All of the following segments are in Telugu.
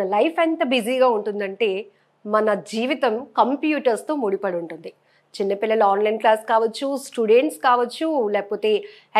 మన లైఫ్ ఎంత బిజీగా ఉంటుందంటే మన జీవితం కంప్యూటర్స్తో ముడిపడి ఉంటుంది. చిన్నపిల్లలు ఆన్లైన్ క్లాస్ కావచ్చు స్టూడెంట్స్ కావచ్చు లేకపోతే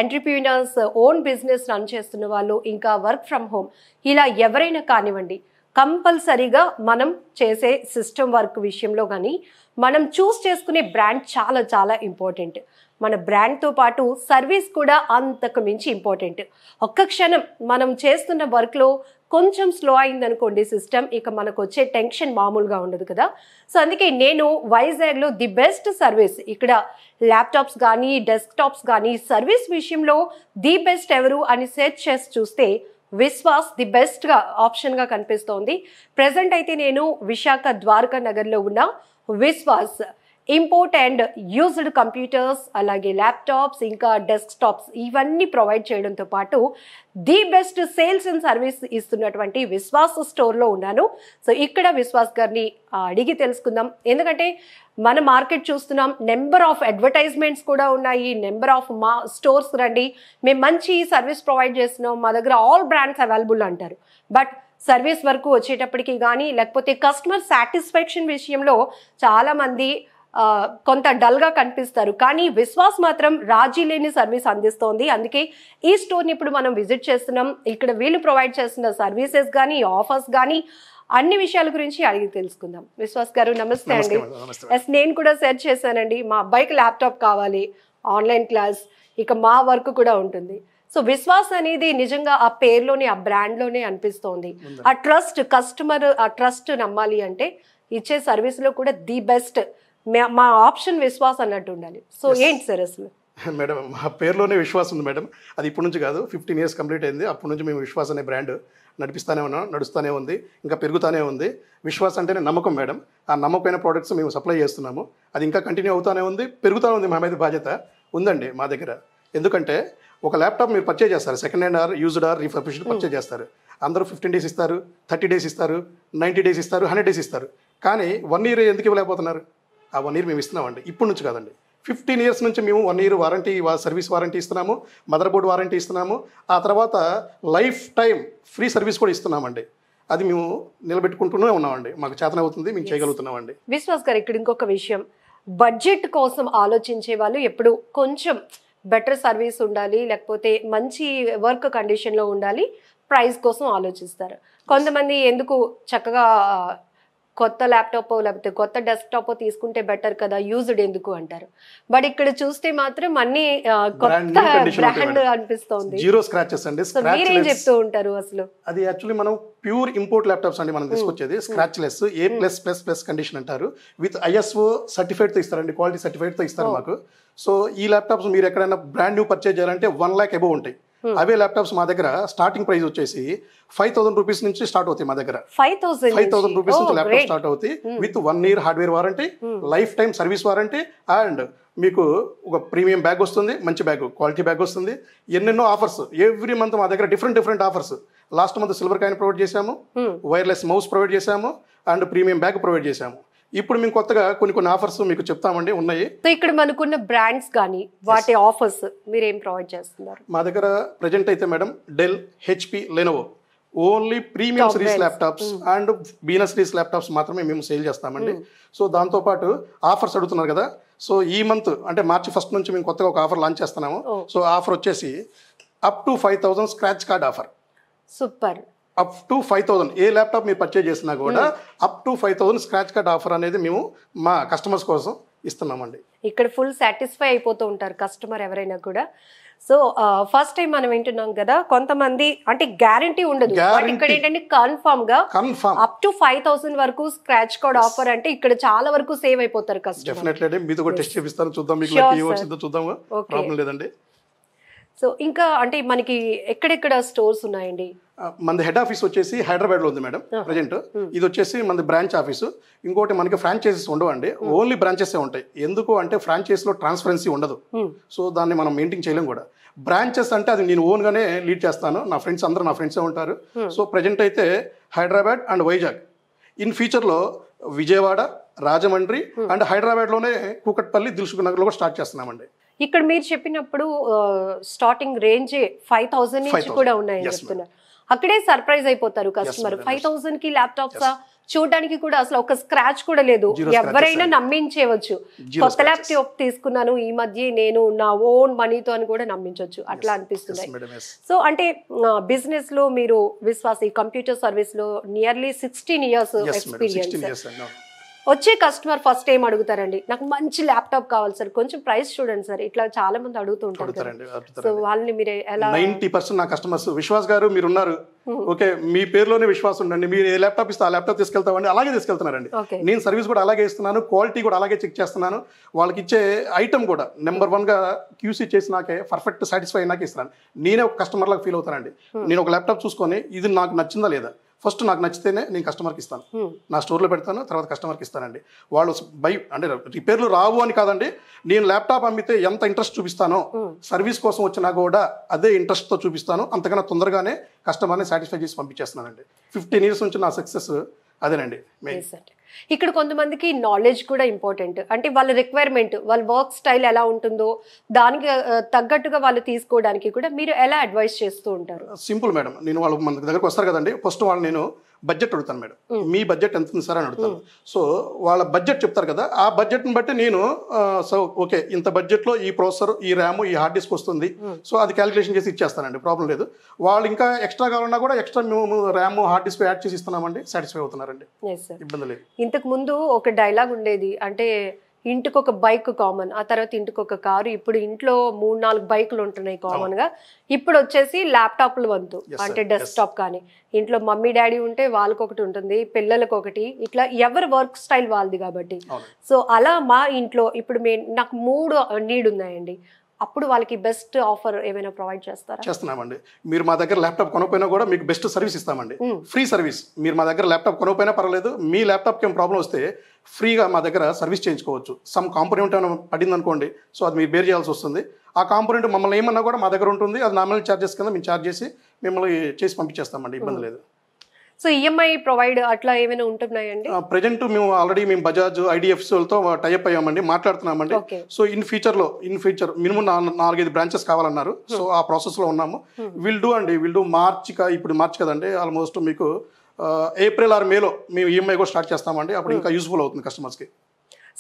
ఎంటర్ప్రీనర్స్ ఓన్ బిజినెస్ రన్ చేస్తున్న వాళ్ళు ఇంకా వర్క్ ఫ్రమ్ హోమ్ ఇలా ఎవరైనా కానివ్వండి కంపల్సరీగా మనం చేసే సిస్టమ్ వర్క్ విషయంలో కానీ మనం చూస్ చేసుకునే బ్రాండ్ చాలా చాలా ఇంపార్టెంట్. మన బ్రాండ్తో పాటు సర్వీస్ కూడా అంతకు మించి ఇంపార్టెంట్ ఒక్క క్షణం మనం చేస్తున్న వర్క్లో కొంచెం స్లో అయిందనుకోండి సిస్టమ్ ఇక మనకు వచ్చే టెన్షన్ మామూలుగా ఉండదు కదా. సో అందుకే నేను వైజాగ్లో ది బెస్ట్ సర్వీస్ ఇక్కడ ల్యాప్టాప్స్ కానీ డెస్క్టాప్స్ కానీ సర్వీస్ విషయంలో ది బెస్ట్ ఎవరు అని సెర్చ్ చేసి చూస్తే విశ్వాస్ ది బెస్ట్గా ఆప్షన్గా కనిపిస్తోంది. ప్రజెంట్ అయితే నేను విశాఖ ద్వారకా నగర్లో ఉన్న Vishwas. Import and used computers అలాగే ల్యాప్టాప్స్ ఇంకా డెస్క్టాప్స్ ఇవన్నీ ప్రొవైడ్ చేయడంతో పాటు the best sales and service ఇస్తున్నటువంటి విశ్వాస్ స్టోర్లో ఉన్నాను. సో ఇక్కడ విశ్వాస్ గారిని అడిగి తెలుసుకుందాం. ఎందుకంటే మన మార్కెట్ చూస్తున్నాం నెంబర్ ఆఫ్ అడ్వర్టైజ్మెంట్స్ కూడా ఉన్నాయి నెంబర్ ఆఫ్ మా స్టోర్స్ రండి. మేము మంచి సర్వీస్ ప్రొవైడ్ చేస్తున్నాం మా దగ్గర ఆల్ బ్రాండ్స్ అవైలబుల్ అంటారు. బట్ సర్వీస్ వరకు వచ్చేటప్పటికి కానీ లేకపోతే కస్టమర్ సాటిస్ఫాక్షన్ విషయంలో చాలామంది కొంత డల్గా కనిపిస్తారు. కానీ విశ్వాస్ మాత్రం రాజీ లేని సర్వీస్ అందిస్తోంది. అందుకే ఈ స్టోర్ని ఇప్పుడు మనం విజిట్ చేస్తున్నాం. ఇక్కడ వీళ్ళు ప్రొవైడ్ చేస్తున్న సర్వీసెస్ కానీ ఆఫర్స్ కానీ అన్ని విషయాల గురించి అడిగి తెలుసుకుందాం. విశ్వాస్ గారు నమస్తే అండి. ఎస్ నేను కూడా సెర్చ్ చేశానండి. మా అబ్బాయికి ల్యాప్టాప్ కావాలి ఆన్లైన్ క్లాస్ ఇక మా వర్క్ కూడా ఉంటుంది. సో విశ్వాస్ అనేది నిజంగా ఆ పేరులోనే ఆ బ్రాండ్లోనే అనిపిస్తోంది. ఆ ట్రస్ట్ కస్టమర్ ఆ ట్రస్ట్ నమ్మాలి అంటే ఇచ్చే సర్వీస్లో కూడా ది బెస్ట్ మా ఆప్షన్ విశ్వాస్ అన్నట్టు ఉండాలి. సో ఏంటి సార్ అసలు? మేడం మా పేరులోనే విశ్వాసం ఉంది మేడం. అది ఇప్పటి నుంచి కాదు ఫిఫ్టీన్ ఇయర్స్ కంప్లీట్ అయింది. అప్పటి నుంచి మేము విశ్వాస్ అనే బ్రాండ్ నడిపిస్తానే ఉన్నాం నడుస్తూనే ఉంది ఇంకా పెరుగుతూనే ఉంది. విశ్వాస్ అంటేనే నమ్మకం మేడం. ఆ నమ్మకమైన ప్రోడక్ట్స్ మేము సప్లై చేస్తున్నాము. అది ఇంకా కంటిన్యూ అవుతూనే ఉంది పెరుగుతూనే ఉంది మా మీద బాధ్యత. ఉందండి మా దగ్గర. ఎందుకంటే ఒక ల్యాప్టాప్ మీరు పర్చేజ్ చేస్తారు second hand or used or refurbished purchase చేస్తారు. అందరూ ఫిఫ్టీన్ డేస్ ఇస్తారు థర్టీ డేస్ ఇస్తారు నైంటీ డేస్ ఇస్తారు హండ్రెడ్ డేస్ ఇస్తారు. కానీ వన్ ఇయర్ ఎందుకు ఇవ్వలేకపోతున్నారు? ఆ వన్ ఇయర్ మేము ఇస్తున్నామండి. ఇప్పటి నుంచి కాదండి. ఫిఫ్టీన్ ఇయర్స్ నుంచి మేము one year warranty service warranty ఇస్తున్నాము మదర్ బోర్డ్ వారంటీ ఇస్తున్నాము. ఆ తర్వాత లైఫ్ టైం ఫ్రీ సర్వీస్ కూడా ఇస్తున్నామండి. అది మేము నిలబెట్టుకుంటూనే ఉన్నామండి. మాకు చేతన అవుతుంది మేము చేయగలుగుతున్నామండి. విశ్వాస్ గారు ఇక్కడ ఇంకొక విషయం. బడ్జెట్ కోసం ఆలోచించే వాళ్ళు ఎప్పుడు కొంచెం బెటర్ సర్వీస్ ఉండాలి లేకపోతే మంచి వర్క్ కండిషన్లో ఉండాలి ప్రైస్ కోసం ఆలోచిస్తారు. కొంతమంది ఎందుకు చక్కగా కొత్త ల్యాప్టాప్ లేకపోతే కొత్త డెస్క్టాప్ తీసుకుంటే బెటర్ కదా యూజ్డ్ ఎందుకు అంటారు. బట్ ఇక్కడ చూస్తే మాత్రం అన్ని కొత్త బ్రాండ్. అనిపిస్తోంది. జీరో స్క్రాచెస్ అండి. మీరేం చెప్తూ ఉంటారు అసలు? అది యాక్చువల్లీ మనం ప్యూర్ ఇంపోర్ట్ ల్యాప్టాప్స్ అండి మనం తీసుకొచ్చేది. Scratchless A plus plus plus condition అంటారు. విత్ ఐఎస్ఓ సర్టిఫైడ్తో ఇస్తారండి క్వాలిటీ సర్టిఫైడ్తో ఇస్తారు మాకు. సో ఈ ల్యాప్టాప్స్ మీరు ఎక్కడైనా బ్రాండ్ న్యూ పర్చేజ్ చేయాలంటే వన్ ల్యాక్ అబౌవ్ ఉంటాయి. అవే ల్యాప్టాప్స్ మా దగ్గర స్టార్టింగ్ ప్రైస్ వచ్చేసి ఫైవ్ థౌసండ్ రూపీస్ నుంచి స్టార్ట్ అవుతాయి మా దగ్గర. Five thousand five thousand rupees నుంచి ల్యాప్టాప్ స్టార్ట్ అవుతాయి with one year hardware warranty lifetime service warranty and మీకు ఒక ప్రీమియం బ్యాగ్ వస్తుంది మంచి బ్యాగ్ క్వాలిటీ బ్యాగ్ వస్తుంది. ఎన్నెన్నో ఆఫర్స్ ఎవ్రీ మంత్ మా దగ్గర different different offers. Last month silver coin provide చేశాము వైర్లెస్ మౌస్ ప్రొవైడ్ చేశాము అండ్ ప్రీమియం బ్యాగ్ ప్రొవైడ్ చేశాము. ఇప్పుడు మేము కొత్తగా కొన్ని కొన్ని ఆఫర్స్ మీకు చెప్తామండి ఉన్నాయి. సో ఇక్కడ మనకున్న బ్రాండ్స్ కానీ వాటి ఆఫర్స్ మీరు ఏం ప్రొవైడ్ చేస్తున్నారు? మా దగ్గర ప్రజెంట్ అయితే madam Dell HP Lenovo only premium series. Laptops and బీనస్ series laptops మాత్రమే మేము సేల్ చేస్తామండి. సో దాంతోపాటు ఆఫర్స్ అడుగుతున్నారు కదా. సో ఈ మంత్ అంటే మార్చి ఫస్ట్ నుంచి మేము కొత్తగా ఒక ఆఫర్ లాంచ్ చేస్తున్నాము. Oh. సో ఆఫర్ వచ్చేసి up to five thousand scratch card offer super up to five thousand. A laptop మీరు పర్చేజ్ చేసినా కూడా up to five thousand scratch card offer అనేది మేము మా కస్టమర్స్ కోసం ఇస్తున్నామండి. ఇక్కడ ఫుల్ సాటిస్ఫై అయిపోతూ ఉంటారు కస్టమర్ ఎవరైనా కూడా. సో ఫస్ట్ టైం మనం వింటున్నాం కదా కొంతమంది అంటే గ్యారంటీ ఉండదు. ఇక్కడ ఏంటంటే కన్ఫర్మ్గా confirm up to five thousand వరకు స్క్రాచ్ కోడ్ ఆఫర్ అంటే ఇక్కడ చాలా వరకు సేవ్ అయిపోతారు కస్టమర్ డెఫినెట్లీ మీతో కూడా టెస్ట్ చేపిస్తాను. చూద్దాం మీకు Okay. ప్రాబ్లం లేదండి. సో ఇంకా అంటే మనకి ఎక్కడెక్కడ స్టోర్స్ ఉన్నాయండి? మనది హెడ్ ఆఫీస్ వచ్చేసి హైదరాబాద్లో ఉంది మేడం ప్రజెంట్. ఇది వచ్చేసి మనది బ్రాంచ్ ఆఫీసు. ఇంకోటి మనకి ఫ్రాంచైజెస్ ఉండవండి. ఓన్లీ బ్రాంచెస్ ఉంటాయి. ఎందుకు అంటే ఫ్రాంచైజ్లో ట్రాన్స్పరెన్సీ ఉండదు. సో దాన్ని మనం మెయింటైన్ చేయలేం కూడా. బ్రాంచెస్ అంటే అది నేను ఓన్ గానే లీడ్ చేస్తాను. నా ఫ్రెండ్స్ అందరూ నా ఫ్రెండ్సే ఉంటారు. సో ప్రజెంట్ అయితే హైదరాబాద్ అండ్ వైజాగ్. ఇన్ ఫ్యూచర్లో విజయవాడ రాజమండ్రి అండ్ హైదరాబాద్లోనే కూకట్పల్లి దిల్సుఖ్ నగర్లో కూడా స్టార్ట్ చేస్తున్నామండి. ఇక్కడ మీరు చెప్పినప్పుడు స్టార్టింగ్ రేంజ్ ఫైవ్ థౌసండ్ నుంచి 5,000. కూడా ఉన్నాయని చెప్తున్నారు. అక్కడే సర్ప్రైజ్ అయిపోతారు కస్టమర్. ఫైవ్. థౌసండ్కి ల్యాప్టాప్స్? చూడడానికి కూడా అసలు ఒక స్క్రాచ్ కూడా లేదు. ఎవరైనా. నమ్మించేవచ్చు కొత్త. ల్యాప్టాప్ తీసుకున్నాను ఈ మధ్య నేను నా ఓన్ మనీతో అని కూడా నమ్మించవచ్చు అట్లా అనిపిస్తున్నాయి సో అంటే బిజినెస్లో మీరు విశ్వాస్ ఈ కంప్యూటర్ సర్వీస్లో నియర్లీ సిక్స్టీన్ ఇయర్స్ ఎక్స్పీరియన్స్. వచ్చే కస్టమర్ ఫస్ట్ ఏం అడుగుతారండి. నాకు మంచి ల్యాప్టాప్ కావాలి సార్. కొంచెం ప్రైస్ చూడండి సార్. ఇట్లా చాలా మంది అడుగుతూ ఉంటారు కదా. అడుగుతారండి సో అడుగుతారండి. వాళ్ళని మీరు ఎలా నైన్టీ పర్సెంట్ నా కస్టమర్స్ విశ్వాస్ గారు మీరు ఉన్నారు ఓకే మీ పేరులోనే విశ్వాసం ఉండండి. మీరు ఏ ల్యాప్టాప్ ఇస్తే ఆ ల్యాప్టాప్ తీసుకెళ్తామండి. అలాగే తీసుకెళ్తున్నారండి. నేను సర్వీస్ కూడా అలాగే ఇస్తున్నాను. క్వాలిటీ కూడా అలాగే చెక్ చేస్తున్నాను. వాళ్ళకి ఇచ్చే ఐటమ్ కూడా నెంబర్ వన్గా క్యూసీ చేసి నాకే పర్ఫెక్ట్ సాటిస్ఫై అయినాకే ఇస్తున్నాను. నేనే ఒక కస్టమర్ లాగా ఫీల్ అవుతానండి. నేను ఒక ల్యాప్టాప్ చూసుకొని ఇది నాకు నచ్చిందా లేదా? ఫస్ట్ నాకు నచ్చితేనే నేను కస్టమర్కి ఇస్తాను. నా స్టోర్లో పెడతాను తర్వాత కస్టమర్కి ఇస్తానండి వాళ్ళు బై అంటే రిపేర్లు రావు అని కాదండి నేను ల్యాప్టాప్ అమ్మితే ఎంత ఇంట్రెస్ట్ చూపిస్తానో. సర్వీస్ కోసం వచ్చినా కూడా అదే ఇంట్రెస్ట్తో చూపిస్తాను అంతకన్నా తొందరగానే కస్టమర్ని సాటిస్ఫై చేసి పంపించేస్తున్నానండి ఫిఫ్టీన్ ఇయర్స్ నుంచి నా సక్సెస్ అదేనండి. ఇక్కడ కొంతమందికి నాలెడ్జ్ కూడా ఇంపార్టెంట్ అంటే వాళ్ళ రిక్వైర్మెంట్ వాళ్ళ వర్క్ స్టైల్ ఎలా ఉంటుందో దానికి తగ్గట్టుగా వాళ్ళు తీసుకోవడానికి కూడా మీరు ఎలా అడ్వైస్ చేస్తూ ఉంటారు? సింపుల్ మేడం నేను వాళ్ళు మన దగ్గరకు వస్తారు కదండి. ఫస్ట్ వాళ్ళు నేను బడ్జెట్ అడుగుతాను మేడం. మీ బడ్జెట్ ఎంత ఉంది సార్ అని అడుగుతాను. సో వాళ్ళ బడ్జెట్ చెప్తారు కదా ఆ బడ్జెట్ని బట్టి నేను సో ఓకే ఇంత బడ్జెట్లో ఈ ప్రాసెసర్ ఈ ర్యామ్ ఈ హార్డ్ డిస్క్ వస్తుంది. సో అది క్యాలిక్యులేషన్ చేసి ఇచ్చేస్తానండి ప్రాబ్లం లేదు. వాళ్ళు ఇంకా ఎక్స్ట్రా కావాలన్నా కూడా ఎక్స్ట్రా మేము ర్యామ్ హార్డ్ డిస్క్ యాడ్ చేసి ఇస్తున్నామండి సాటిస్ఫై అవుతున్నారండి. ఇబ్బంది లేదు. ఇంతకు ముందు ఒక డైలాగ్ ఉండేది అంటే ఇంటికి ఒక బైక్ కామన్ ఆ తర్వాత ఇంటికి ఒక కారు. ఇప్పుడు ఇంట్లో మూడు నాలుగు బైకులు ఉంటున్నాయి కామన్గా. ఇప్పుడు వచ్చేసి ల్యాప్టాప్లు వంతు. అంటే డెస్క్టాప్ కానీ. ఇంట్లో మమ్మీ డాడీ ఉంటే వాళ్ళకి ఒకటి ఉంటుంది పిల్లలకు ఒకటి ఇట్లా ఎవరి వర్క్ స్టైల్ వాళ్ళది కాబట్టి. సో అలా మా ఇంట్లో ఇప్పుడు మే నాకు మూడు నీడ్ ఉన్నాయండి. అప్పుడు వాళ్ళకి బెస్ట్ ఆఫర్ ఏమైనా ప్రొవైడ్ చేస్తారా? చేస్తున్నామండి. మీరు మా దగ్గర ల్యాప్టాప్ కొనకపోయినా కూడా మీకు బెస్ట్ సర్వీస్ ఇస్తామండి. Free service. మీరు మా దగ్గర ల్యాప్టాప్ కొనకపోయినా పర్వాలేదు. మీ ల్యాప్టాప్కి ఏం ప్రాబ్లం వస్తే ఫ్రీగా మా దగ్గర సర్వీస్ చేయించుకోవచ్చు. సమ్ కాంపోనెంట్ ఏమైనా పడింది అనుకోండి సో అది మీరు బేర్ చేయాల్సి వస్తుంది. ఆ కాంపోనెంట్ మమ్మల్ని ఏమన్నా కూడా మా దగ్గర ఉంటుంది. అది నామినల్ ఛార్జెస్ కింద మేము ఛార్జ్ చేసి మిమ్మల్ని చేసి పంపించేస్తామండి. ఇబ్బంది లేదు. సో ఈఎంఐ ప్రొవైడ్ అట్లా ఏమైనా ఉంటున్నాయండి? ప్రజెంట్ మేము ఆల్రెడీ మేము బజాజ్ ఐడిఎఫ్సిలతో టైప్ అయ్యామండి మాట్లాడుతున్నామండి. సో ఇన్ ఫ్యూచర్లో ఇన్ ఫ్యూచర్ మినిమం నాలుగైదు బ్రాంచెస్ కావాలన్నారు. సో ఆ ప్రాసెస్లో ఉన్నాము. విల్ డూ అండి విల్ డూ మార్చ్ ఇప్పుడు మార్చ్ కదండి ఆల్మోస్ట్ మీకు ఏప్రిల్ ఆర్ మేలో మేము ఈఎంఐ కూడా స్టార్ట్ చేస్తామండి. అప్పుడు ఇంకా యూస్ఫుల్ అవుతుంది కస్టమర్స్కి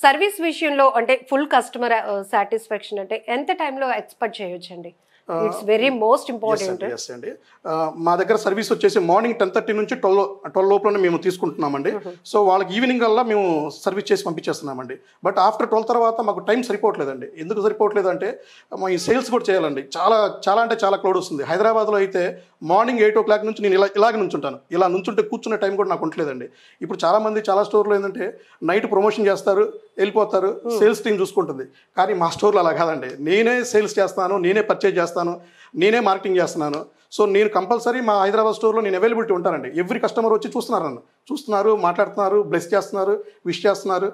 సర్వీస్ విషయంలో అంటే ఫుల్ కస్టమర్ సాటిస్ఫాక్షన్ అంటే ఎంత టైంలో ఎక్స్పెక్ట్ చేయొచ్చండి? It's very most important yes అండి. ఆ, మా దగ్గర సర్వీస్ వచ్చేసి మార్నింగ్ టెన్ థర్టీ నుంచి ట్వెల్వ్ ట్వెల్వ్ లోపలనే మేము తీసుకుంటున్నామండి. సో వాళ్ళకి ఈవినింగ్ కల్లా మేము సర్వీస్ చేసి పంపించేస్తున్నామండి. బట్ ఆఫ్టర్ ట్వెల్వ్ తర్వాత మాకు టైం సరిపోవట్లేదండి. ఎందుకు సరిపోవట్లేదు అంటే మా ఈ సేల్స్ కూడా చేయాలండి. చాలా చాలా అంటే చాలా క్లౌడ్ వస్తుంది. హైదరాబాద్లో అయితే మార్నింగ్ ఎయిట్ ఓ క్లాక్ నుంచి నేను ఇలా ఇలాగ నుంచుంటాను. ఇలా నుంచుంటే కూర్చునే టైం కూడా నాకు ఉండలేదండి ఇప్పుడు చాలా మంది చాలా స్టోర్లో ఏంటంటే నైట్ ప్రమోషన్ చేస్తారు వెళ్ళిపోతారు సేల్స్ టీం చూసుకుంటుంది. కానీ మా స్టోర్లో అలా కాదండి. నేనే సేల్స్ చేస్తాను నేనే పర్చేజ్ చేస్తాను నేనే మార్కెటింగ్ చేస్తున్నాను. సో నేను కంపల్సరీ మా హైదరాబాద్ స్టోర్లో నేను అవైలబిలిటీ ఉంటానండి. ఎవ్రీ కస్టమర్ వచ్చి చూస్తున్నారు నన్ను. చూస్తున్నారు మాట్లాడుతున్నారు బ్లెస్ చేస్తున్నారు విష్ చేస్తున్నారు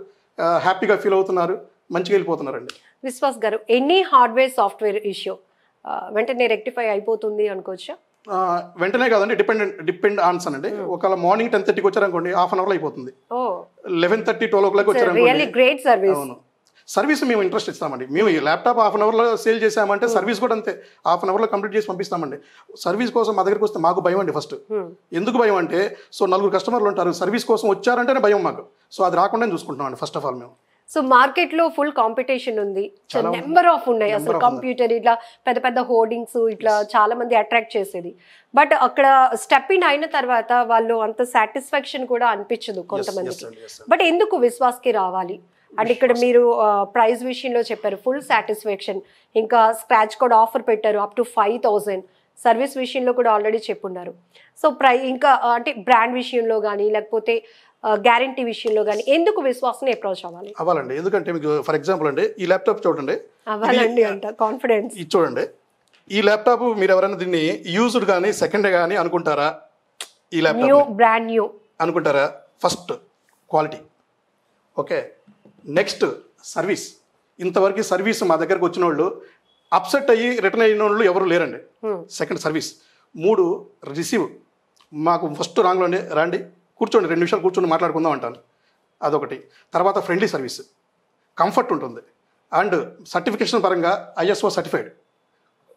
హ్యాపీగా ఫీల్ అవుతున్నారు మంచిగా వెళ్ళిపోతున్నారండి. Vishwas garu any hardware software issue వెంటనే రెక్టిఫై అయిపోతుంది అనుకోవచ్చా? వెంటనే కాదండి డిపెండెంట్ డిపెండ్ ఆన్స్ అండి. ఒకవేళ మార్నింగ్ టెన్ థర్టీకి వచ్చారనుకోండి హాఫ్ అన్ అవర్లో అయిపోతుంది. Eleven thirty twelve o'clock వచ్చారనుకోండి. గ్రేట్ సర్వీస్ అవును. సర్వీస్ మేము ఇంట్రెస్ట్ ఇస్తామండి. మేము ఈ ల్యాప్టాప్ హాఫ్ అన్ అవర్లో సేల్ చేసామంటే సర్వీస్ కూడా అంతే. హాఫ్ అన్ అవర్లో కంప్లీట్ చేసి పంపిస్తామండి. సర్వీస్ కోసం మా దగ్గరికి వస్తే మాకు భయం అండి ఫస్ట్ ఎందుకు భయం అంటే సో నలుగురు కస్టమర్లు ఉంటారు. సర్వీస్ కోసం వచ్చారంటేనే భయం మాకు. సో అది రాకుండా చూసుకుంటున్నాం అండి ఫస్ట్ ఆఫ్ ఆల్ మేము. సో మార్కెట్లో ఫుల్ కాంపిటీషన్ ఉంది. నెంబర్ ఆఫ్ ఉన్నాయి. అసలు కంప్యూటర్ ఇట్లా పెద్ద పెద్ద హోర్డింగ్స్ ఇట్లా చాలా మంది అట్రాక్ట్ చేసేది. బట్ అక్కడ స్టెప్ ఇన్ అయిన తర్వాత వాళ్ళు అంత సాటిస్ఫాక్షన్ కూడా అనిపించదు కొంతమందికి. yes, బట్ ఎందుకు విశ్వాస్కి రావాలి? అండ్ ఇక్కడ మీరు ప్రైస్ విషయంలో చెప్పారు ఫుల్ సాటిస్ఫాక్షన్ ఇంకా స్క్రాచ్ కూడా ఆఫర్ పెట్టారు up to five thousand service విషయంలో కూడా ఆల్రెడీ చెప్పున్నారు. సో ప్రై ఇంకా ఆ, అంటే బ్రాండ్ విషయంలో కానీ లేకపోతే గ్యారంటీ విషయంలో కానీ ఎందుకు విశ్వాసం అప్రోచ్ అవ్వాలి? అవ్వాలండి. ఎందుకంటే మీకు ఫర్ ఎగ్జాంపుల్ అండి ఈ ల్యాప్టాప్ చూడండి. అవ్వాలండి అంట కాన్ఫిడెన్స్ ఇది చూడండి. ఈ ల్యాప్టాప్ మీరు ఎవరైనా దీన్ని యూజ్డ్ కానీ సెకండ్ కానీ అనుకుంటారా? ఈ ల్యాప్టాప్ న్యూ బ్రాండ్ న్యూ అనుకుంటారా? First quality okay next service. ఇంతవరకు సర్వీస్ మా దగ్గరకు వచ్చిన వాళ్ళు అప్సెట్ అయ్యి రిటర్న్ అయిన వాళ్ళు ఎవరు లేరండి. Second service. మూడు రిసీవ్. మాకు ఫస్ట్ రాంగ్లోనే రండి. కూర్చోండి రెండు నిమిషాలు కూర్చొని మాట్లాడుకుందాం అంటాను. అదొకటి. తర్వాత ఫ్రెండ్లీ సర్వీస్. కంఫర్ట్ ఉంటుంది. అండ్ సర్టిఫికేషన్ పరంగా ISO certified.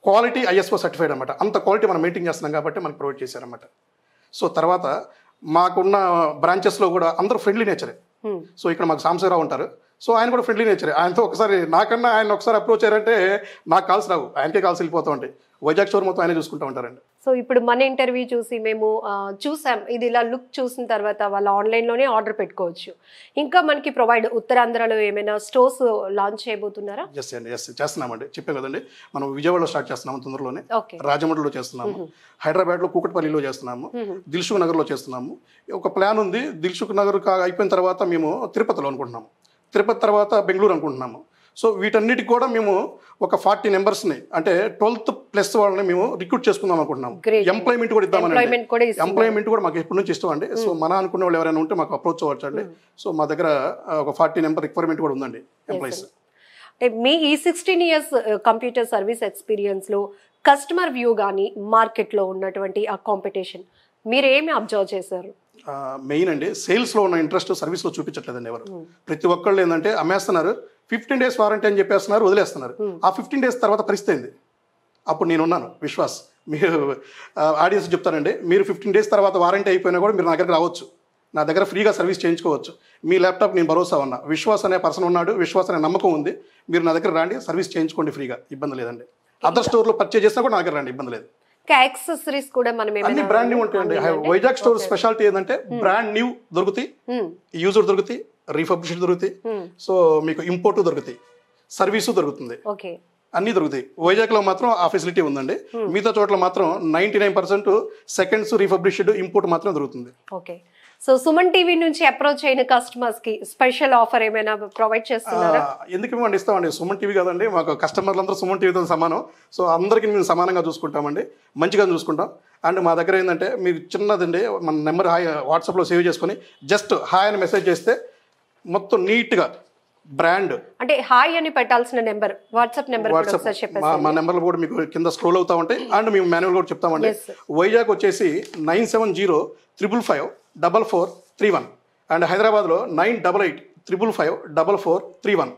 Quality ISO certified అనమాట అంత క్వాలిటీ మనం మెయింటైన్ చేస్తున్నాం కాబట్టి మనకి ప్రొవైడ్ చేశారన్నమాట. సో తర్వాత మాకున్న బ్రాంచెస్లో కూడా అందరూ ఫ్రెండ్లీ నేచరే. సో ఇక్కడ మాకు సాంబశివరావు ఉంటారు. సో ఆయన కూడా ఫ్రెండ్లీ నేచరే ఆయనతో ఒకసారి నాకన్నా ఆయన ఒకసారి అప్రోచ్ అయ్యారంటే నాకు కాల్స్ రావు. ఆయనకే కాల్స్ వెళ్ళిపోతూ ఉంటాయి. వైజాగ్ స్టోర్ మొత్తం ఆయనే చూసుకుంటూ ఉంటారండి. సో ఇప్పుడు మన ఇంటర్వ్యూ చూసి మేము చూసాం. ఇది ఇలా లుక్ చూసిన తర్వాత వాళ్ళు ఆన్లైన్లోనే ఆర్డర్ పెట్టుకోవచ్చు. ఇంకా మనకి ప్రొవైడ్ ఉత్తరాంధ్రలో ఏమైనా స్టోర్స్ లాంచ్ చేయబోతున్నారా? ఎస్ అండి ఎస్ చేస్తున్నామండి. చెప్పాం కదండి. మనం విజయవాడలో స్టార్ట్ చేస్తున్నాము తొందరలోనే. రాజమండ్రిలో చేస్తున్నాము. హైదరాబాద్లో కూకట్పల్లిలో చేస్తున్నాము. దిల్సుఖ్ నగర్లో చేస్తున్నాము. ఒక ప్లాన్ ఉంది. దిల్సుఖ్ నగర్ అయిపోయిన తర్వాత మేము తిరుపతిలో అనుకుంటున్నాము. తిరుపతి తర్వాత బెంగళూరు అనుకుంటున్నాము. సో వీటన్నిటికి కూడా మేము ఒక ఫార్టీ మెంబర్స్ని అంటే ట్వెల్త్ ప్లస్ వాళ్ళని మేము రిక్రూట్ చేసుకుందాం అనుకుంటున్నాము. Great. ఎంప్లాయ్మెంట్ కూడా ఇద్దామని ఎంప్లాయ్మెంట్ కూడా మాకు ఎప్పటి నుంచి ఇష్టం అండి సో మన అనుకునే వాళ్ళు ఎవరైనా ఉంటే మాకు అప్రోచ్ అవ్వచ్చు అండి. సో మా దగ్గర ఒక ఫార్టీ నెంబర్ రిక్వైర్మెంట్ కూడా ఉందండి ఎంప్లాయీస్ అంటే మీ ఈ సిక్స్టీన్ ఇయర్స్ కంప్యూటర్ సర్వీస్ ఎక్స్పీరియన్స్లో కస్టమర్ వ్యూ కానీ మార్కెట్లో ఉన్నటువంటి ఆ కాంపిటీషన్ మీరు ఏమి అబ్జర్వ్ చేశారు? మెయిన్ అండి. సేల్స్లో ఉన్న ఇంట్రెస్ట్ సర్వీస్లో చూపించట్లేదండి ఎవరు. ప్రతి ఒక్కళ్ళు ఏంటంటే అమ్మేస్తున్నారు. ఫిఫ్టీన్ డేస్ వారంటీ అని చెప్పేస్తున్నారు వదిలేస్తున్నారు. ఆ ఫిఫ్టీన్ డేస్ తర్వాత పరిస్థితి అప్పుడు నేను ఉన్నాను విశ్వాస్ మీరు ఆడియన్స్ చెప్తానండి. మీరు ఫిఫ్టీన్ డేస్ తర్వాత వారంటీ అయిపోయినా కూడా మీరు నా దగ్గరికి రావచ్చు. నా దగ్గర ఫ్రీగా సర్వీస్ చేయించుకోవచ్చు. మీ ల్యాప్టాప్ నేను భరోసా ఉన్నా. విశ్వాస్ అనే పర్సన్ ఉన్నాడు. విశ్వాస్ అనే నమ్మకం ఉంది. మీరు నా దగ్గర రండి సర్వీస్ చేయించుకోండి ఫ్రీగా. ఇబ్బంది లేదండి. అదర్ స్టోర్లో పర్చేజ్ చేసినా కూడా నా దగ్గర రండి. ఇబ్బంది లేదు. యాక్సెసరీస్ కూడా మనం అన్ని బ్రాండ్ న్యూ ఉంటాయండి. వైజాగ్ స్టోర్ స్పెషాలిటీ ఏంటంటే బ్రాండ్ న్యూ దొరుకుతాయి Hmm. యూజర్ దొరుకుతాయి రీఫర్బిష్డ్ దొరుకుతాయి. Hmm. సో మీకు ఇంపోర్ట్ దొరుకుతాయి సర్వీసు దొరుకుతుంది. ఓకే. అన్నీ దొరుకుతాయి. వైజాగ్లో మాత్రం ఆ ఫెసిలిటీ ఉందండి. మిగతా చోట్ల మాత్రం ninety nine percent seconds refurbished import మాత్రం దొరుకుతుంది. ఓకే. సో సుమన్ టీవీ నుంచి అప్రోచ్ అయిన కస్టమర్స్కి స్పెషల్ ఆఫర్ ఏమైనా ప్రొవైడ్ చేస్తున్నారా? ఎందుకు ఇవ్వండి? ఇస్తామండి. సుమన్ టీవీ కదండి. మాకు కస్టమర్లు అందరూ సుమన్ టీవీతో సమానం. సో అందరికీ మేము సమానంగా చూసుకుంటామండి. మంచిగా చూసుకుంటాం. అండ్ మా దగ్గర ఏంటంటే మీరు చిన్నదండి మన నెంబర్ హాయ్ వాట్సాప్లో సేవ్ చేసుకొని జస్ట్ హాయ్ అని మెసేజ్ చేస్తే మొత్తం నీట్గా బ్రాండ్ అంటే హాయ్ అని పెట్టాల్సిన నెంబర్ వాట్సాప్ నెంబర్ వాట్సాప్ మా నెంబర్లు కూడా మీకు కింద స్క్రోల్ అవుతా ఉంటాయి. అండ్ మేము మాన్యువల్ కూడా చెప్తామండి. వైజాగ్ వచ్చేసి nine seven zero triple five double four three one. And హైదరాబాద్లో nine double eight triple five double four three one.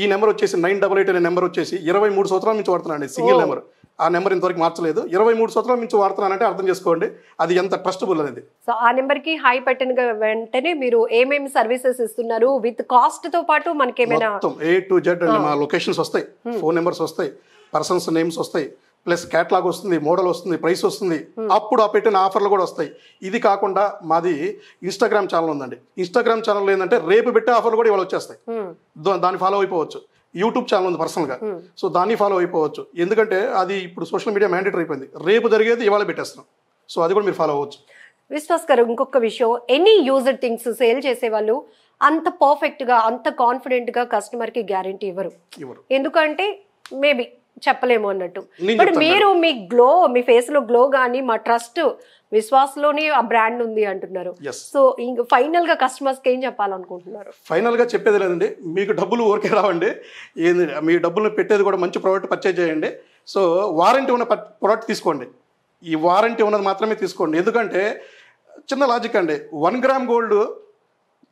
ఈ నెంబర్ వచ్చేసి నైన్ డబల్ ఎయిట్ అనే నెంబర్ వచ్చేసి ఇరవై మూడు సంవత్సరాల నుంచి వాడుతున్నాను సింగిల్ నెంబర్. ఆ నెంబర్ ఇంతవరకు మార్చలేదు. ఇరవై మూడు సంవత్సరాల నుంచి వాడుతున్నానంటే అర్థం చేసుకోండి అది ఎంత ట్రస్టబుల్ అనేది. సో ఆ నెంబర్కి హాయ్ పెట్టిన వెంటనే మీరు ఏమేమి సర్వీసెస్ ఇస్తున్నారు? విత్ కాస్ట్తో పాటు మనకి ఏమైనా ఏ టు జెడ్ అండి మా లొకేషన్స్ వస్తాయి ఫోన్ నెంబర్స్ వస్తాయి పర్సన్స్ నేమ్స్ వస్తాయి. ప్లస్ క్యాట్లాగ్ వస్తుంది మోడల్ వస్తుంది ప్రైస్ వస్తుంది. అప్పుడు ఆ పెట్టిన ఆఫర్లు కూడా వస్తాయి. ఇది కాకుండా మాది ఇన్స్టాగ్రామ్ ఛానల్ ఉందండి. ఇన్స్టాగ్రామ్ ఛానల్ ఏంటంటే రేపు పెట్టే ఆఫర్లు కూడా ఇవాళ వచ్చేస్తాయి. దాన్ని ఫాలో అయిపోవచ్చు. యూట్యూబ్ ఛానల్ ఉంది పర్సనల్గా సో దాన్ని ఫాలో అయిపోవచ్చు. ఎందుకంటే అది ఇప్పుడు సోషల్ మీడియా మ్యాండేటరీ అయిపోయింది. రేపు జరిగేది ఇవాళ పెట్టేస్తున్నాం. సో అది కూడా మీరు ఫాలో అవ్వచ్చు. విశ్వాస్ గారు ఇంకొక విషయం. ఎనీ యూజర్ థింగ్స్ సేల్ చేసే వాళ్ళు అంత పర్ఫెక్ట్గా అంత కాన్ఫిడెంట్గా కస్టమర్కి గ్యారంటీ ఇవ్వరు. ఇవ్వరు. ఎందుకంటే మేబీ చెప్పలేము అన్నట్టు. నేను బట్ మీరు మీ గ్లో మీ ఫేస్లో గ్లో కానీ మా ట్రస్ట్ విశ్వాస్లోనే ఆ బ్రాండ్ ఉంది అంటున్నారు. సో ఇంక ఫైనల్గా కస్టమర్స్కి ఏం చెప్పాలనుకుంటున్నారు? ఫైనల్గా చెప్పేది లేదండి. మీకు డబ్బులు ఊరికే రావండి. ఏంది మీ డబ్బులు పెట్టేది కూడా మంచి ప్రోడక్ట్ పర్చేజ్ చేయండి. సో వారంటీ ఉన్న ప్రోడక్ట్ తీసుకోండి. ఈ వారంటీ ఉన్నది మాత్రమే తీసుకోండి. ఎందుకంటే చిన్న లాజిక్ అండి. వన్ గ్రామ్ గోల్డ్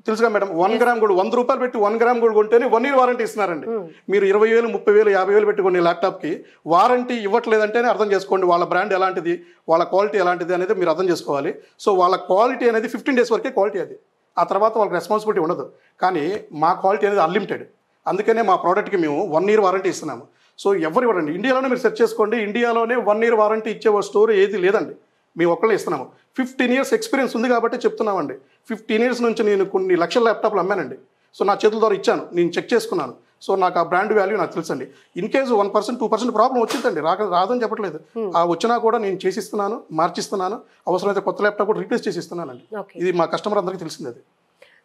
తెలుసుగా మేడం వన్ గ్రామ్ గోల్డ్ వంద రూపాయలు పెట్టి వన్ గ్రామ్ గోల్డ్ కొంటేనే వన్ ఇయర్ వారంటీ ఇస్తున్నారండి. మీరు ఇరవై వేలు ముప్పై వేలు యాభై వేలు పెట్టుకునే ల్యాప్టాప్కి వారంటీ ఇవ్వట్లేదంటేనే అర్థం చేసుకోండి వాళ్ళ బ్రాండ్ ఎలాంటిది వాళ్ళ క్వాలిటీ ఎలాంటిది అనేది మీరు అర్థం చేసుకోవాలి. సో వాళ్ళ క్వాలిటీ అనేది ఫిఫ్టీన్ డేస్ వరకే క్వాలిటీ అది. ఆ తర్వాత వాళ్ళకి రెస్పాన్సిబిలిటీ ఉండదు. కానీ మా క్వాలిటీ అనేది అన్లిమిటెడ్ అందుకనే మా ప్రోడక్ట్కి మేము వన్ ఇయర్ వారంటీ ఇస్తున్నాము. సో ఎవరు ఇవ్వరండి? ఇండియాలోనే మీరు సెర్చ్ చేసుకోండి. ఇండియాలోనే వన్ ఇయర్ వారంటీ ఇచ్చే స్టోర్ ఏది లేదండి. మేము ఒక్కళ్ళే ఇస్తున్నాము. ఫిఫ్టీన్ ఇయర్స్ ఎక్స్పీరియన్స్ ఉంది కాబట్టి చెప్తున్నామండి. ఫిఫ్టీన్ ఇయర్స్ నుంచి నేను కొన్ని లక్షల ల్యాప్టాప్లు అమ్మానండి. సో నా చేతుల ద్వారా ఇచ్చాను. నేను చెక్ చేసుకున్నాను. సో నాకు ఆ బ్రాండ్ వాల్యూ నాకు తెలుసండి. In case one percent two percent problem వచ్చిందండి. రాక రాదని చెప్పట్లేదు. ఆ వచ్చినా కూడా నేను చేసిస్తున్నాను మార్చిస్తున్నాను. అవసరమైతే కొత్త ల్యాప్టాప్ కూడా రీప్లేస్ చేసి ఇస్తున్నానండి ఓకే ఇది మా కస్టమర్ అందరికీ తెలిసింది అది.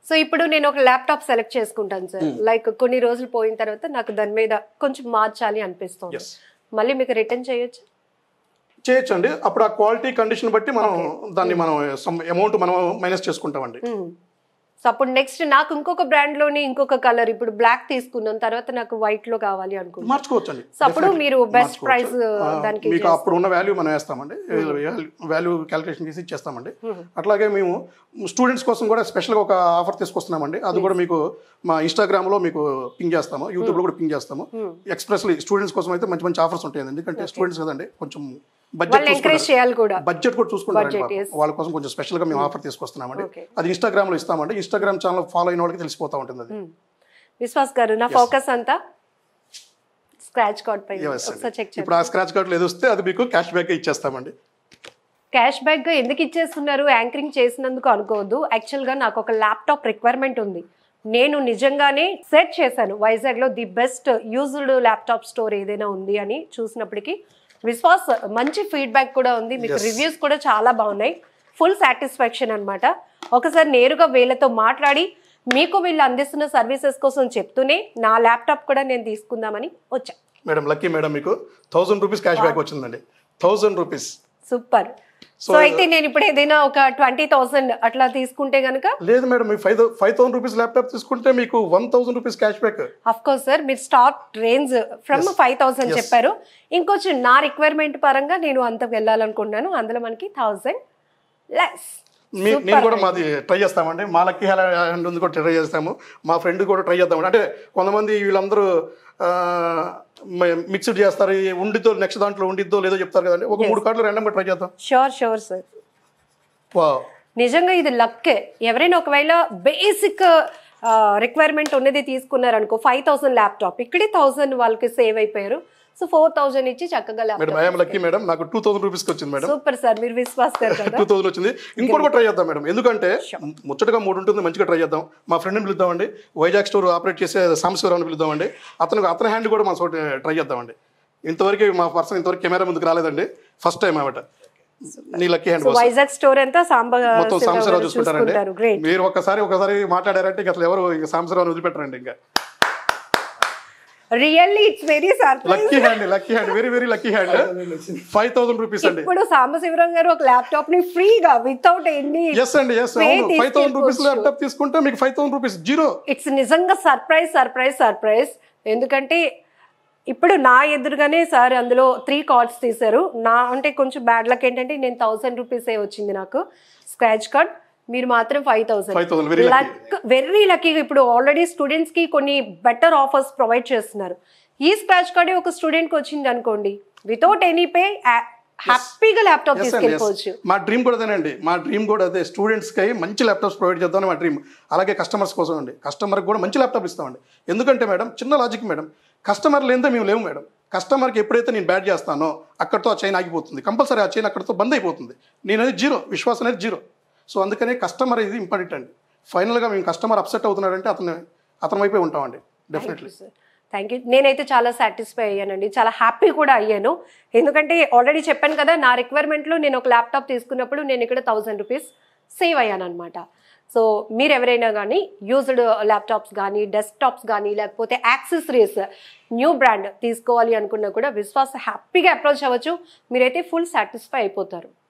సో ఇప్పుడు నేను ఒక ల్యాప్టాప్ సెలెక్ట్ చేసుకుంటాను సార్. లైక్ కొన్ని రోజులు పోయిన తర్వాత నాకు దాని మీద కొంచెం మార్చాలి అనిపిస్తుంది. మళ్ళీ మీకు రిటర్న్ చేయొచ్చు? చేయొచ్చు అండి అప్పుడు ఆ క్వాలిటీ కండిషన్ బట్టి మనం దాన్ని మనం సమ్ అమౌంట్ మనం మైనస్ చేసుకుంటామండి. సో అప్పుడు నెక్స్ట్ నాకు ఇంకొక బ్రాండ్లోని ఇంకొక కలర్ ఇప్పుడు బ్లాక్ తీసుకున్నాను. తర్వాత నాకు వైట్లో కావాలి అనుకుంటున్నాను మార్చుకోవచ్చు అండి సో అప్పుడు మీరు బెస్ట్ ప్రైస్ దానికి మీకు అప్పుడు ఉన్న వాల్యూ మనం వేస్తామండి. వాల్యూ క్యాలిక్యులేషన్ చేసి ఇచ్చేస్తామండి. అట్లాగే మేము స్టూడెంట్స్ కోసం కూడా స్పెషల్గా ఒక ఆఫర్ తీసుకొస్తున్నామండి. అది కూడా మీకు మా ఇన్స్టాగ్రామ్లో మీకు పింగ్ చేస్తాము. యూట్యూబ్లో కూడా పింగ్ చేస్తాము. ఎక్స్ప్రెస్లీ స్టూడెంట్స్ కోసం అయితే మంచి మంచి ఆఫర్స్ ఉంటాయండి. ఎందుకంటే స్టూడెంట్స్ కదండి కొంచెం బడ్జెట్ ఎంకరేజ్ చేయాలి కూడా. బడ్జెట్ కూడా చూసుకుంటారు. వాళ్ళ. కోసం కొంచెం స్పెషల్గా మేము ఆఫర్ తీసుకొస్తున్నామండి. అది ఇన్స్టాగ్రామ్లో ఇస్తామండి. ఇన్స్టాగ్రామ్ ఛానల్ ఫాలో అయిన వాళ్ళకి తెలిసిపోతూ ఉంటుంది అది. విశ్వాస్ గారు నా ఫోకస్ అంతా స్క్రాచ్ కార్డ్ పై ఇప్పుడు ఆ స్క్రాచ్ కార్డులు ఏది వస్తే అది మీకు క్యాష్ బ్యాక్ ఇచ్చేస్తామండి. క్యాష్ బ్యాక్ ఎందుకు ఇచ్చేస్తున్నారు? యాంకరింగ్ చేసినందుకు అనుకోవద్దు. యాక్చువల్గా నాకు ఒక ల్యాప్టాప్ రిక్వైర్మెంట్ ఉంది. నేను నిజంగానే సెర్చ్ చేశాను. వైజాగ్లో the best used laptop store ఏదైనా ఉంది అని చూసినప్పటికీ విశ్వాస్ మంచి ఫీడ్బ్యాక్ కూడా ఉంది. మీకు. రివ్యూస్ కూడా చాలా బాగున్నాయి. ఫుల్ సాటిస్ఫాక్షన్ అన్నమాట. ఒకసారి నేరుగా వీళ్ళతో మాట్లాడి మీకు వీళ్ళు అందిస్తున్న సర్వీసెస్ కోసం చెప్తూనే నా ల్యాప్టాప్ కూడా నేను తీసుకుందామని వచ్చా. మేడం లక్కీ మేడం మీకు. థౌసండ్ రూపీస్ క్యాష్ బ్యాక్ వచ్చిందండి. థౌసండ్ రూపీస్ సూపర్ సో అయితే నేను ఇప్పుడు ఏదైనా ఒక ట్వంటీ థౌసండ్ అట్లా తీసుకుంటే గనుక లేదు మేడం మీకు five five thousand rupees laptop తీసుకుంటే మీకు one thousand rupees cash back of course sir మీరు stock range from five thousand చెప్పారు. ఇంకొంచెం నా రిక్వైర్మెంట్ పరంగా నేను అంత వెళ్ళాలనుకున్నాను. అందులో మనకి థౌసండ్ లెస్ మీ నేను కూడా మాది ట్రై చేస్తామండి. మా లక్కీ హ్యాండ్ ఉంది కూడా ట్రై చేస్తాము. మా ఫ్రెండ్ కూడా ట్రై చేద్దామండి. అంటే కొంతమంది వీళ్ళందరూ మిక్స్డ్ చేస్తారు. ఉండిద్దో నెక్స్ట్ దాంట్లో ఉండిద్దో లేదో చెప్తారు కదండి. ఒక మూడు కార్డులు రెండమ్గా ట్రై చేద్దాం. షూర్ షూర్ సార్ నిజంగా ఇది లక్ ఎవరైనా ఒకవేళ బేసిక్ రిక్వైర్మెంట్ ఉన్నది తీసుకున్నారనుకో ఫైవ్ థౌసండ్ ల్యాప్టాప్ ఇక్కడే థౌసండ్ వాళ్ళకి సేవ్ అయిపోయారు. సో ఫోర్ థౌసండ్ ఇచ్చి చక్కగా మేడం ఐఎమ్ లక్కీ మేడం. నాకు టూ థౌసండ్ రూపీస్కి వచ్చింది మేడం. సూపర్ సార్ మీరు విశ్వాస్ టూ థౌసండ్ వచ్చింది. ఇంకోటి కూడా ట్రై చేద్దాం మేడం. ఎందుకంటే ముచ్చటగా మూడు ఉంటుంది మంచిగా ట్రై చేద్దాం. మా ఫ్రెండ్ని పిలుద్దామండి. వైజాగ్ స్టోర్ ఆపరేట్ చేసే సాంబశివరావుని పిలుద్దామండి. అతను అతని హ్యాండ్ కూడా మా చోట ట్రై చేద్దామండి. ఇంతవరకు మా పర్సన్ ఇంతవరకు కెమెరా ముందుకు రాలేదండి. ఫస్ట్ టైం అన్నమాట. నీ lucky hand so Vizag store అంతా మొత్తం సాంబశివరావు చూసుకుంటారండి. మీరు ఒక్కసారి ఒకసారి మాట్లాడారంటే అసలు ఎవరు ఇక సాంబశివరావుని వదిలిపెట్టరండి ఇంకా. Really it's very lucky hand lucky hand very very lucky hand five thousand rupees అండి. ఇప్పుడు సాంబశివరావు గారు ఒక ల్యాప్టాప్ని ఫ్రీగా వితౌట్ ఎన్ని ఎస్ అండి ఎస్ అవును ఫైవ్ థౌసండ్ రూపీస్. ల్యాప్టాప్ తీసుకుంటే మీకు five thousand rupees zero it's నిజంగా సర్ప్రైజ్ సర్ప్రైజ్ సర్ప్రైజ్ ఎందుకంటే ఇప్పుడు నా ఎదురుగానే సార్ అందులో త్రీ కార్డ్స్ తీశారు. నా అంటే కొంచెం బ్యాడ్ లక్ ఏంటంటే నేను థౌసండ్ రూపీసే వచ్చింది నాకు. స్క్రాచ్ కార్డ్ మీరు మాత్రం five thousand 5,000, very lucky. Luck very లక్కీగా ఇప్పుడు ఆల్రెడీ స్టూడెంట్స్కి కొన్ని బెటర్ ఆఫర్స్ ప్రొవైడ్ చేస్తున్నారు. ఈ స్క్రాచ్ కార్డే ఒక స్టూడెంట్కి వచ్చింది అనుకోండి. వితౌట్ ఎనీ పే హ్యాపీగా ల్యాప్టాప్. తీసుకెళ్ళిపోవచ్చు. మా డ్రీమ్ కూడా అదేనండి. మా డ్రీమ్ కూడా అదే. స్టూడెంట్స్కి మంచి ల్యాప్టాప్స్ ప్రొవైడ్ చేద్దామని మా డ్రీమ్ అలాగే కస్టమర్స్ కోసం అండి. కస్టమర్కి కూడా మంచి ల్యాప్టాప్ ఇస్తామండి. ఎందుకంటే మేడం చిన్న లాజిక్ మేడం కస్టమర్ లేనిదే మేము లేవు మేడం. కస్టమర్కి ఎప్పుడైతే నేను బ్యాడ్ చేస్తానో అక్కడితో ఆ చైన్ ఆగిపోతుంది. కంపల్సరీ ఆ చైన్ అక్కడితో బంద్ అయిపోతుంది. నేను అనేది జీరో విశ్వాసం అనేది జీరో సో అందుకనే కస్టమర్ ఇది ఇంపార్టెంట్ అండి. ఫైనల్గా మేము కస్టమర్ అప్సెట్ అవుతున్నాడంటే అతను అతని వైపే ఉంటామండి డెఫినెట్లీ. థ్యాంక్ యూ నేనైతే చాలా సాటిస్ఫై అయ్యానండి. చాలా హ్యాపీ కూడా అయ్యాను. ఎందుకంటే ఆల్రెడీ చెప్పాను కదా నా రిక్వైర్మెంట్లో నేను ఒక ల్యాప్టాప్ తీసుకున్నప్పుడు నేను ఇక్కడ థౌసండ్ రూపీస్ సేవ్ అయ్యాను అనమాట సో మీరు ఎవరైనా కానీ యూజ్డ్ ల్యాప్టాప్స్ కానీ డెస్క్టాప్స్ కానీ లేకపోతే యాక్సెసరీస్ న్యూ బ్రాండ్ తీసుకోవాలి అనుకున్నా కూడా విశ్వాస హ్యాపీగా అప్రోచ్ అవ్వచ్చు. మీరైతే ఫుల్ సాటిస్ఫై అయిపోతారు.